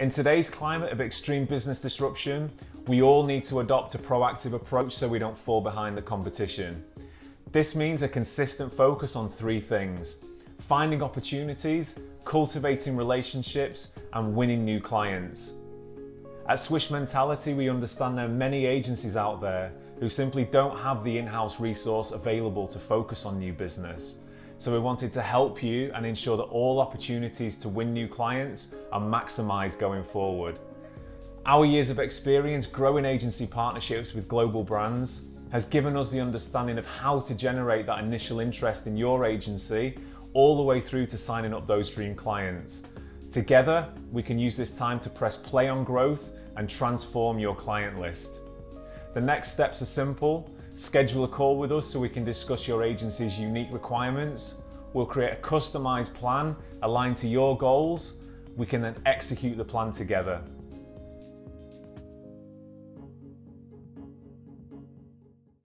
In today's climate of extreme business disruption, we all need to adopt a proactive approach so we don't fall behind the competition. This means a consistent focus on three things finding opportunities, cultivating relationships, and winning new clients. At Swish Mentality, we understand there are many agencies out there who simply don't have the in house resource available to focus on new business. So we wanted to help you and ensure that all opportunities to win new clients are maximised going forward. Our years of experience growing agency partnerships with global brands has given us the understanding of how to generate that initial interest in your agency all the way through to signing up those dream clients. Together, we can use this time to press play on growth and transform your client list. The next steps are simple. Schedule a call with us so we can discuss your agency's unique requirements. We'll create a customized plan aligned to your goals. We can then execute the plan together.